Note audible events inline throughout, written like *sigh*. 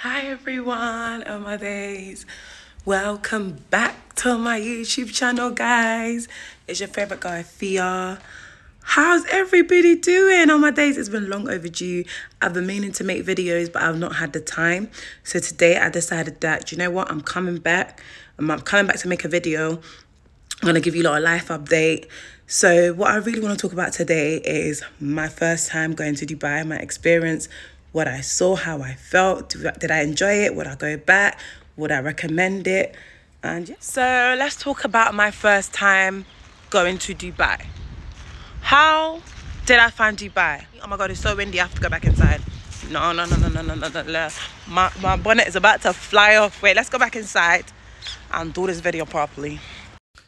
Hi everyone, oh my days. Welcome back to my YouTube channel, guys. It's your favorite guy, Thea. How's everybody doing? Oh my days, it's been long overdue. I've been meaning to make videos, but I've not had the time. So today I decided that, you know what, I'm coming back. Um, I'm coming back to make a video. I'm gonna give you a little life update. So what I really want to talk about today is my first time going to Dubai, my experience what I saw, how I felt. Did I enjoy it? Would I go back? Would I recommend it? And yeah. So let's talk about my first time going to Dubai. How did I find Dubai? Oh my God, it's so windy. I have to go back inside. No, no, no, no, no, no, no, no. My, my bonnet is about to fly off. Wait, let's go back inside and do this video properly.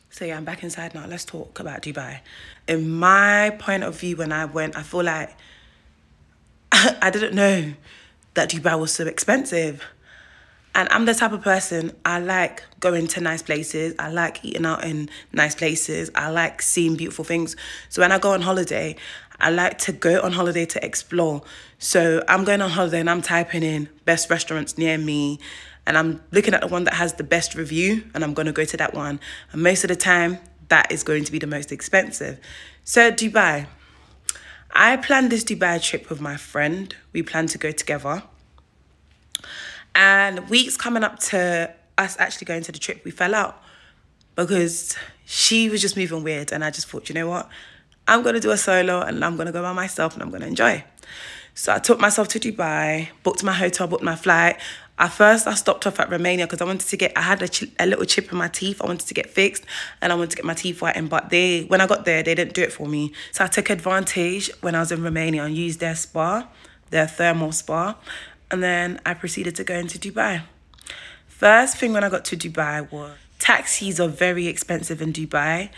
So yeah, I'm back inside now. Let's talk about Dubai. In my point of view, when I went, I feel like *laughs* I didn't know that Dubai was so expensive. And I'm the type of person, I like going to nice places. I like eating out in nice places. I like seeing beautiful things. So when I go on holiday, I like to go on holiday to explore. So I'm going on holiday and I'm typing in best restaurants near me. And I'm looking at the one that has the best review and I'm going to go to that one. And most of the time, that is going to be the most expensive. So Dubai, I planned this Dubai trip with my friend. We planned to go together. And weeks coming up to us actually going to the trip, we fell out because she was just moving weird. And I just thought, you know what? I'm going to do a solo and I'm going to go by myself and I'm going to enjoy. So I took myself to Dubai, booked my hotel, booked my flight. At first, I stopped off at Romania because I wanted to get, I had a, a little chip in my teeth. I wanted to get fixed and I wanted to get my teeth whitened. But they, when I got there, they didn't do it for me. So I took advantage when I was in Romania and used their spa, their thermal spa. And then I proceeded to go into Dubai. First thing when I got to Dubai was taxis are very expensive in Dubai.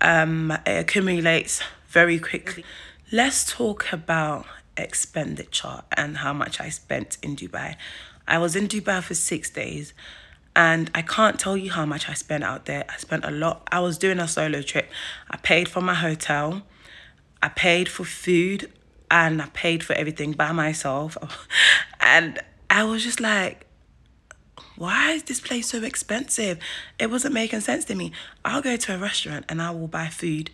Um, it accumulates very quickly. Let's talk about expenditure and how much I spent in Dubai. I was in Dubai for six days and I can't tell you how much I spent out there. I spent a lot. I was doing a solo trip. I paid for my hotel, I paid for food, and I paid for everything by myself. *laughs* and I was just like, why is this place so expensive? It wasn't making sense to me. I'll go to a restaurant and I will buy food.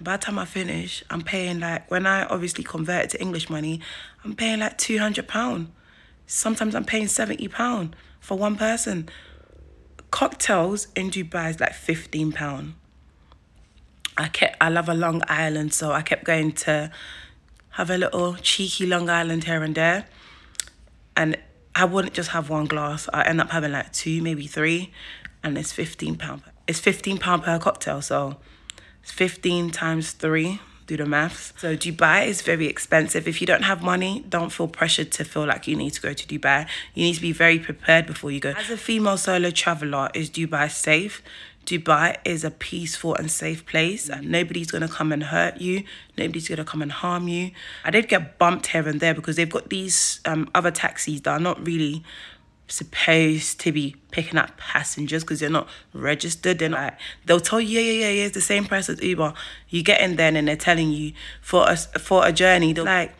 By the time I finish, I'm paying like, when I obviously convert to English money, I'm paying like £200. Sometimes I'm paying £70 for one person. Cocktails in Dubai is like £15. I kept I love a Long Island, so I kept going to have a little cheeky Long Island here and there. And I wouldn't just have one glass. I end up having like two, maybe three, and it's fifteen pound. It's fifteen pound per cocktail, so it's fifteen times three do the maths. So Dubai is very expensive. If you don't have money, don't feel pressured to feel like you need to go to Dubai. You need to be very prepared before you go. As a female solo traveler, is Dubai safe? Dubai is a peaceful and safe place and nobody's going to come and hurt you. Nobody's going to come and harm you. I did get bumped here and there because they've got these um, other taxis that are not really supposed to be picking up passengers because they're not registered. They're not, they'll tell you, yeah, yeah, yeah, yeah, it's the same price as Uber. You get in there and they're telling you for a, for a journey, they're like,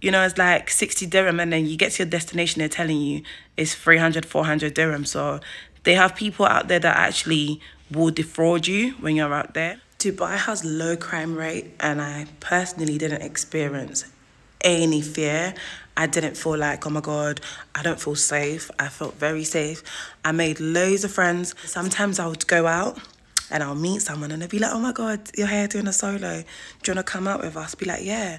you know, it's like 60 dirham and then you get to your destination, they're telling you it's 300, 400 dirham. So they have people out there that actually will defraud you when you're out there. Dubai has low crime rate and I personally didn't experience any fear. I didn't feel like, oh my God, I don't feel safe. I felt very safe. I made loads of friends. Sometimes I would go out and I'll meet someone and they'll be like, oh my God, you're here doing a solo. Do you want to come out with us? Be like, yeah.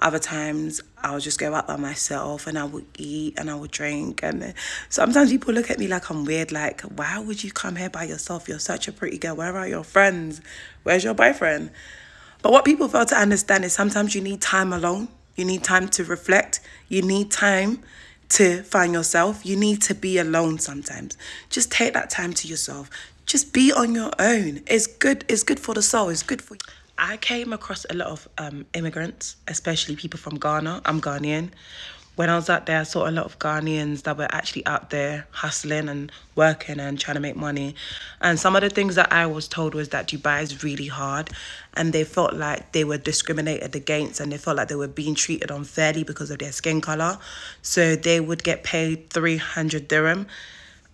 Other times I'll just go out by myself and I would eat and I would drink. And sometimes people look at me like I'm weird, like, why would you come here by yourself? You're such a pretty girl. Where are your friends? Where's your boyfriend? But what people fail to understand is sometimes you need time alone. You need time to reflect. You need time to find yourself. You need to be alone sometimes. Just take that time to yourself. Just be on your own. It's good. It's good for the soul. It's good for you. I came across a lot of um, immigrants, especially people from Ghana. I'm Ghanaian. When I was out there, I saw a lot of Ghanaians that were actually out there hustling and working and trying to make money. And some of the things that I was told was that Dubai is really hard and they felt like they were discriminated against and they felt like they were being treated unfairly because of their skin color. So they would get paid 300 dirham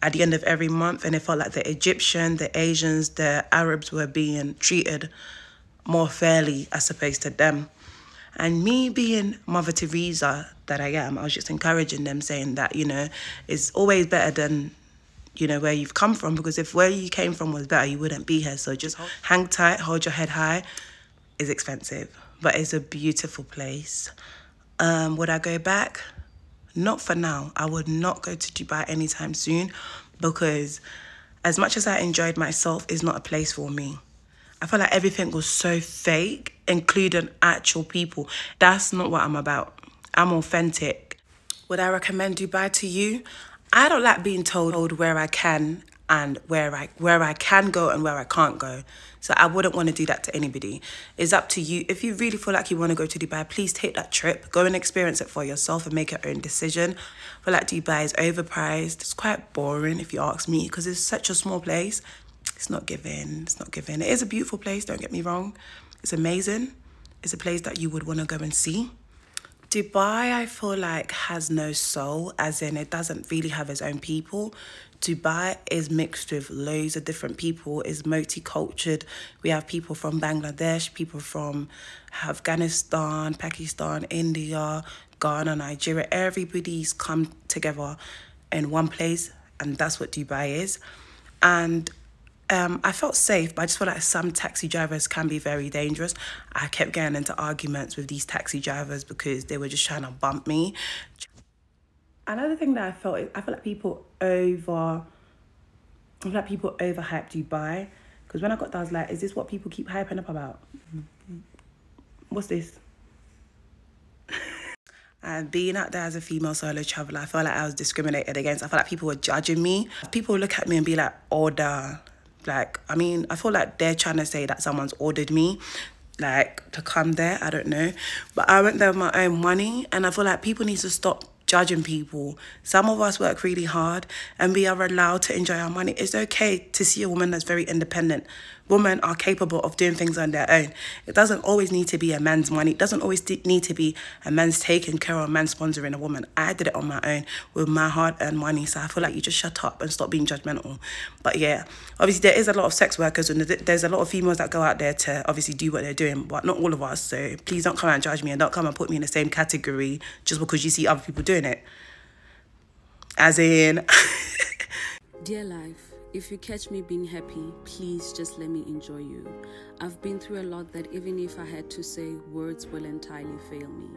at the end of every month and it felt like the Egyptian, the Asians, the Arabs were being treated more fairly as opposed to them. And me being Mother Teresa that I am, I was just encouraging them, saying that, you know, it's always better than, you know, where you've come from, because if where you came from was better, you wouldn't be here. So just hang tight, hold your head high. It's expensive, but it's a beautiful place. Um, would I go back? Not for now. I would not go to Dubai anytime soon because as much as I enjoyed myself, it's not a place for me. I felt like everything was so fake, including actual people. That's not what I'm about. I'm authentic. Would I recommend Dubai to you? I don't like being told where I can and where I where I can go and where I can't go. So I wouldn't want to do that to anybody. It's up to you. If you really feel like you want to go to Dubai, please take that trip. Go and experience it for yourself and make your own decision. But like Dubai is overpriced. It's quite boring if you ask me because it's such a small place. It's not giving. It's not giving. It is a beautiful place, don't get me wrong. It's amazing. It's a place that you would want to go and see. Dubai, I feel like, has no soul, as in it doesn't really have its own people. Dubai is mixed with loads of different people, is multicultural. We have people from Bangladesh, people from Afghanistan, Pakistan, India, Ghana, Nigeria. Everybody's come together in one place, and that's what Dubai is. And um, I felt safe, but I just felt like some taxi drivers can be very dangerous. I kept getting into arguments with these taxi drivers because they were just trying to bump me. Another thing that I felt, is I feel like people over, I feel like people overhype Dubai. Because when I got there, I was like, is this what people keep hyping up about? What's this? *laughs* and being out there as a female solo traveler, I felt like I was discriminated against. I felt like people were judging me. People look at me and be like, order, like, I mean, I feel like they're trying to say that someone's ordered me like to come there. I don't know. But I went there with my own money and I feel like people need to stop judging people. Some of us work really hard and we are allowed to enjoy our money. It's okay to see a woman that's very independent women are capable of doing things on their own. It doesn't always need to be a man's money. It doesn't always need to be a man's taking care of a man sponsoring a woman. I did it on my own with my hard earned money. So I feel like you just shut up and stop being judgmental. But yeah, obviously there is a lot of sex workers and there's a lot of females that go out there to obviously do what they're doing, but not all of us. So please don't come and judge me and don't come and put me in the same category just because you see other people doing it. As in. *laughs* Dear life. If you catch me being happy, please just let me enjoy you. I've been through a lot that even if I had to say, words will entirely fail me.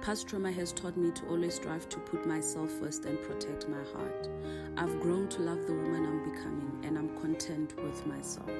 Past trauma has taught me to always strive to put myself first and protect my heart. I've grown to love the woman I'm becoming, and I'm content with myself.